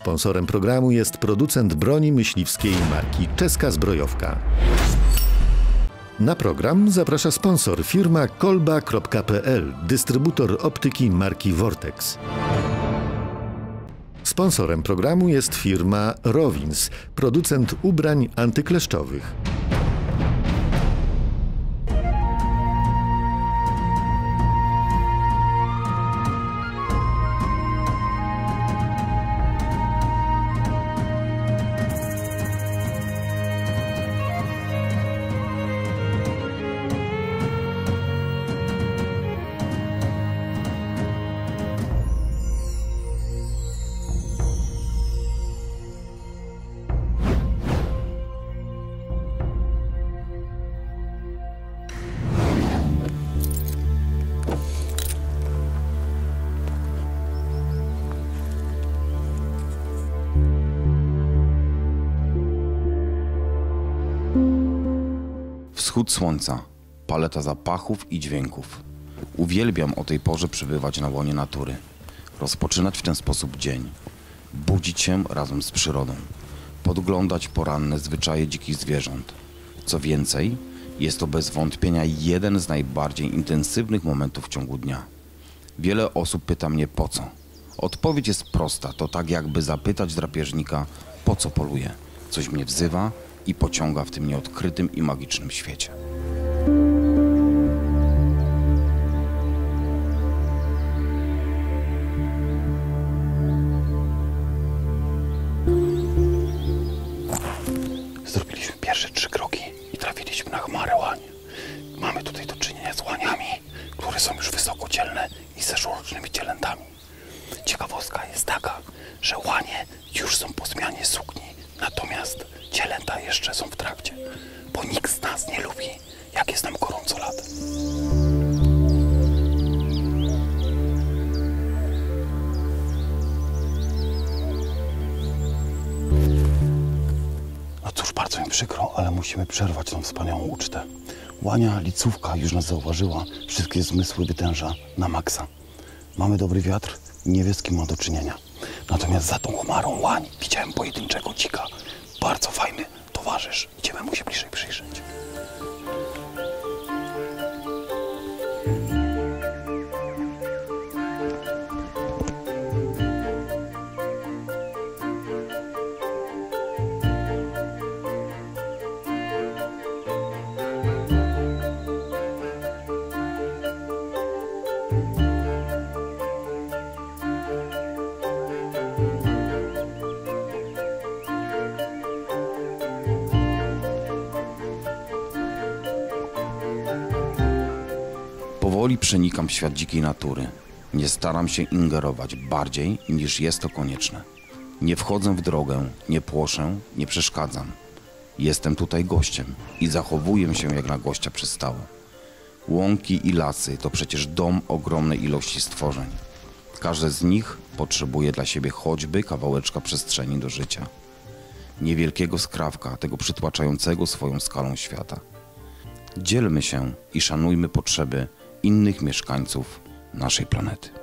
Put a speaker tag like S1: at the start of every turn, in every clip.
S1: Sponsorem programu jest producent broni myśliwskiej marki Czeska Zbrojowka. Na program zaprasza sponsor firma kolba.pl, dystrybutor optyki marki Vortex. Sponsorem programu jest firma Rowins, producent ubrań antykleszczowych.
S2: Wschód słońca, paleta zapachów i dźwięków. Uwielbiam o tej porze przebywać na łonie natury. Rozpoczynać w ten sposób dzień. Budzić się razem z przyrodą. Podglądać poranne zwyczaje dzikich zwierząt. Co więcej, jest to bez wątpienia jeden z najbardziej intensywnych momentów w ciągu dnia. Wiele osób pyta mnie po co. Odpowiedź jest prosta. To tak jakby zapytać drapieżnika, po co poluje. Coś mnie wzywa i pociąga w tym nieodkrytym i magicznym świecie.
S3: Zrobiliśmy pierwsze trzy kroki i trafiliśmy na chmarę łań. Mamy tutaj do czynienia z łaniami, które są już wysokocielne i zeszłorocznymi cielętami. Ciekawostka jest taka, że łanie już są po zmianie sukni, natomiast cielęta jeszcze są w trakcie, bo nikt z nas nie lubi, jak jest nam gorąco latem. No cóż, bardzo mi przykro, ale musimy przerwać tą wspaniałą ucztę. Łania licówka już nas zauważyła, wszystkie zmysły wytęża na maksa. Mamy dobry wiatr, nie wie z kim ma do czynienia. Natomiast za tą chmarą łań widziałem pojedynczego dzika. Bardzo fajny towarzysz. Idziemy mu się bliżej przyjrzeć.
S2: Przenikam świat dzikiej natury. Nie staram się ingerować bardziej niż jest to konieczne. Nie wchodzę w drogę, nie płoszę, nie przeszkadzam. Jestem tutaj gościem i zachowuję się jak na gościa przystało. Łąki i lasy to przecież dom ogromnej ilości stworzeń. Każde z nich potrzebuje dla siebie choćby kawałeczka przestrzeni do życia. Niewielkiego skrawka tego przytłaczającego swoją skalą świata. Dzielmy się i szanujmy potrzeby innych mieszkańców naszej planety.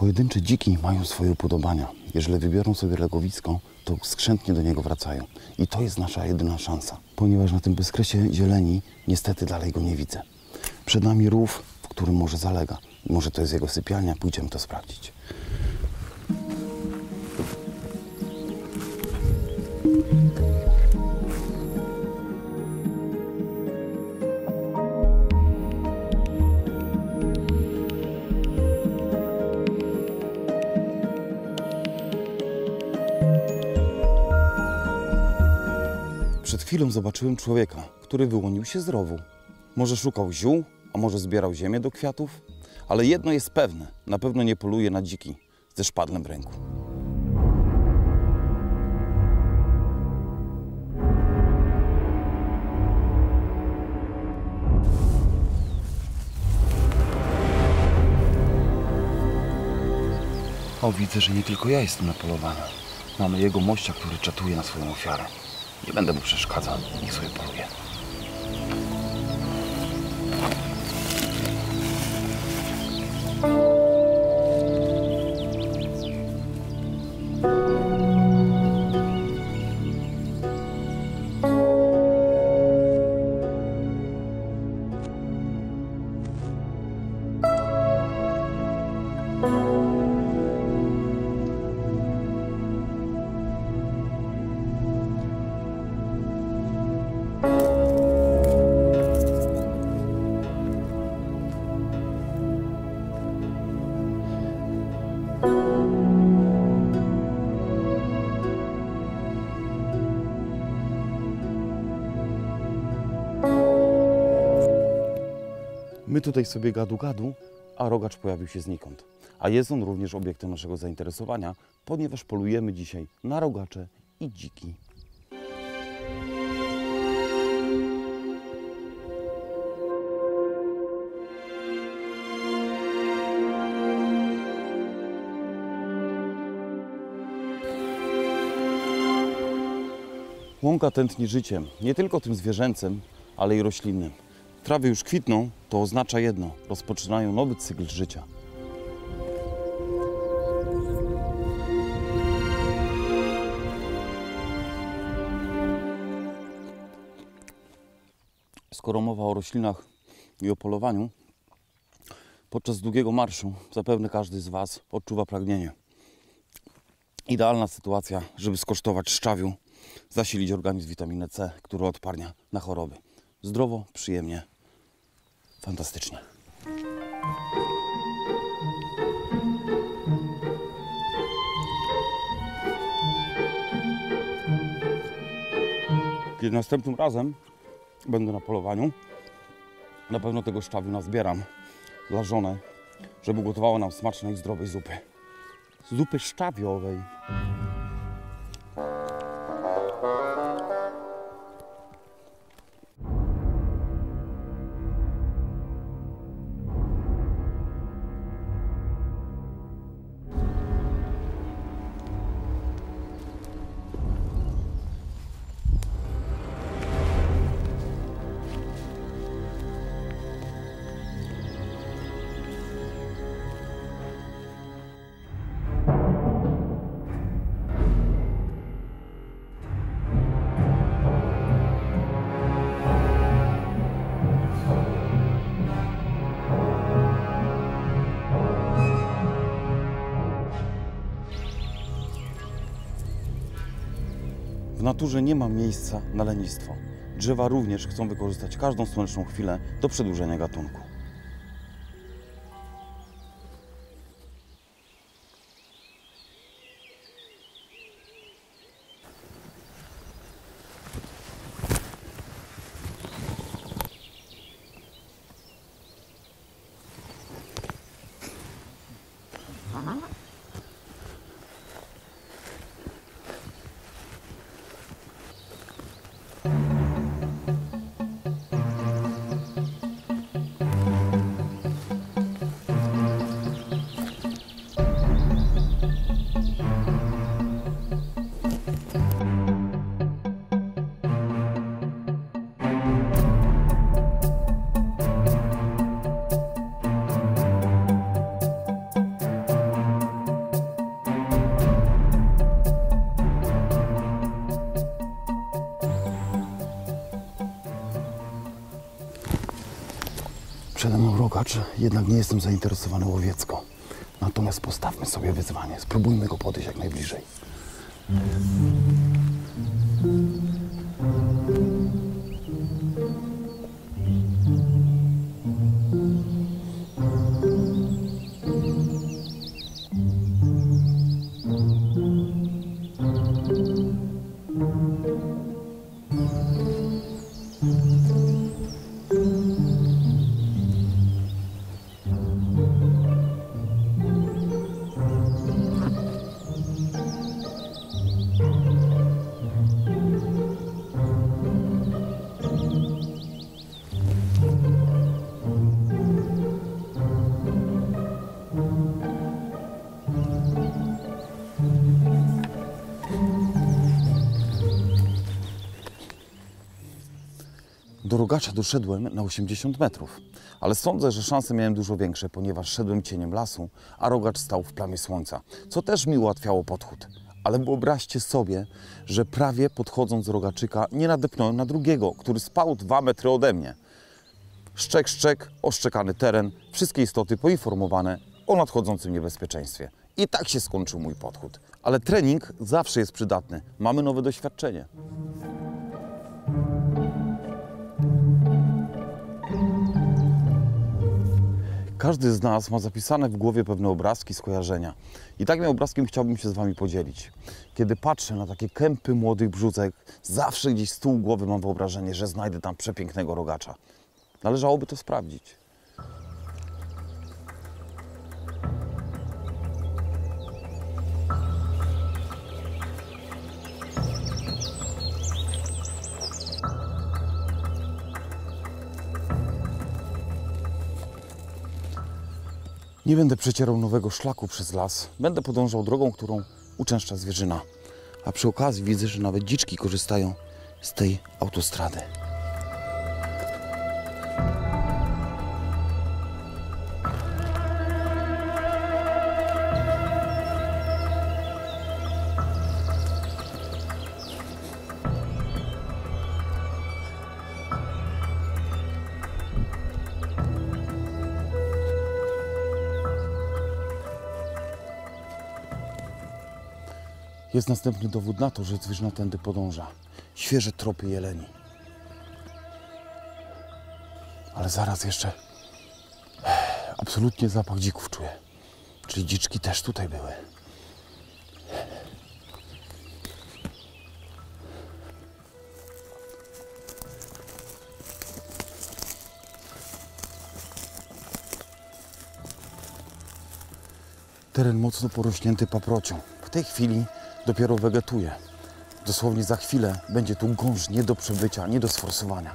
S3: Pojedyncze dziki mają swoje upodobania. Jeżeli wybiorą sobie legowisko, to
S2: skrzętnie do niego wracają. I to jest nasza jedyna szansa, ponieważ na tym bezkresie zieleni niestety dalej go nie widzę. Przed nami rów, w którym może zalega. Może to jest jego sypialnia, pójdziemy to sprawdzić. Przed chwilą zobaczyłem człowieka, który wyłonił się z rowu. Może szukał ziół, a może zbierał ziemię do kwiatów, ale jedno jest pewne: na pewno nie poluje na dziki ze szpadlem w ręku.
S4: O, widzę, że nie tylko ja jestem na polowaniu. Mamy jego mościa, który czatuje na swoją ofiarę. Nie będę mu przeszkadzał, niech sobie poluje.
S2: My tutaj sobie gadu-gadu, a rogacz pojawił się znikąd. A jest on również obiektem naszego zainteresowania, ponieważ polujemy dzisiaj na rogacze i dziki. Łąka tętni życiem, nie tylko tym zwierzęcym, ale i roślinnym. Trawy już kwitną, to oznacza jedno: rozpoczynają nowy cykl życia. Skoro mowa o roślinach i o polowaniu, podczas długiego marszu zapewne każdy z Was odczuwa pragnienie. Idealna sytuacja, żeby skosztować szczawiu, zasilić organizm witaminę C, który odparnia na choroby. Zdrowo, przyjemnie, fantastycznie. Kiedy następnym razem będę na polowaniu, na pewno tego szczawiu nazbieram dla żony, żeby gotowała nam smacznej, zdrowej zupy. Zupy szczawiowej. W naturze nie ma miejsca na lenistwo. Drzewa również chcą wykorzystać każdą słoneczną chwilę do przedłużenia gatunku.
S3: Uh-huh. Rogacz, jednak nie jestem zainteresowany łowiecko. Natomiast postawmy sobie wyzwanie. Spróbujmy go podejść jak najbliżej.
S2: Do rogacza doszedłem na 80 metrów, ale sądzę, że szanse miałem dużo większe, ponieważ szedłem cieniem lasu, a rogacz stał w plamie słońca, co też mi ułatwiało podchód. Ale wyobraźcie sobie, że prawie podchodząc do rogaczyka nie nadepnąłem na drugiego, który spał dwa metry ode mnie. Szczek, szczek, oszczekany teren, wszystkie istoty poinformowane o nadchodzącym niebezpieczeństwie. I tak się skończył mój podchód. Ale trening zawsze jest przydatny. Mamy nowe doświadczenie. Każdy z nas ma zapisane w głowie pewne obrazki, skojarzenia. I takim obrazkiem chciałbym się z Wami podzielić. Kiedy patrzę na takie kępy młodych brzucek, zawsze gdzieś z tyłu głowy mam wyobrażenie, że znajdę tam przepięknego rogacza. Należałoby to sprawdzić. Nie będę przecierał nowego szlaku przez las. Będę podążał drogą, którą uczęszcza zwierzyna. A przy okazji widzę, że nawet dziczki korzystają z tej autostrady. Jest następny dowód na to, że zwierzyna tędy podąża. Świeże tropy jeleni. Ale zaraz jeszcze absolutnie zapach dzików czuję. Czyli dziczki też tutaj były. Teren mocno porośnięty paprocią. W tej chwili dopiero wegetuje. Dosłownie za chwilę będzie tu gąszcz nie do przebycia, nie do sforsowania.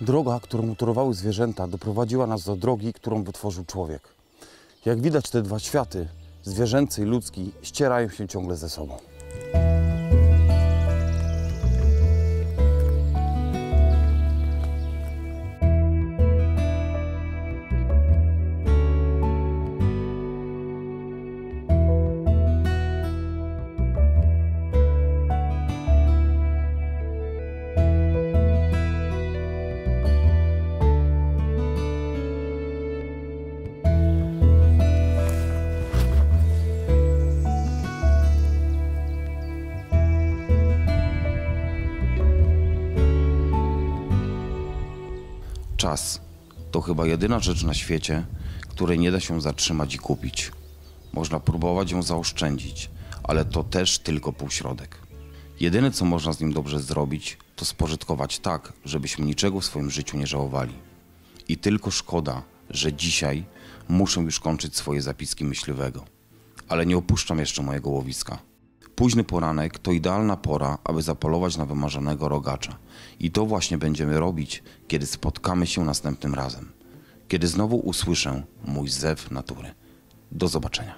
S2: Droga, którą utorowały zwierzęta, doprowadziła nas do drogi, którą wytworzył człowiek. Jak widać, te dwa światy, zwierzęcy i ludzki, ścierają się ciągle ze sobą. Czas to chyba jedyna rzecz na świecie, której nie da się zatrzymać i kupić. Można próbować ją zaoszczędzić, ale to też tylko półśrodek. Jedyne, co można z nim dobrze zrobić, to spożytkować tak, żebyśmy niczego w swoim życiu nie żałowali. I tylko szkoda, że dzisiaj muszę już kończyć swoje zapiski myśliwego. Ale nie opuszczam jeszcze mojego łowiska. Późny poranek to idealna pora, aby zapolować na wymarzonego rogacza. I to właśnie będziemy robić, kiedy spotkamy się następnym razem. Kiedy znowu usłyszę mój zew natury. Do zobaczenia.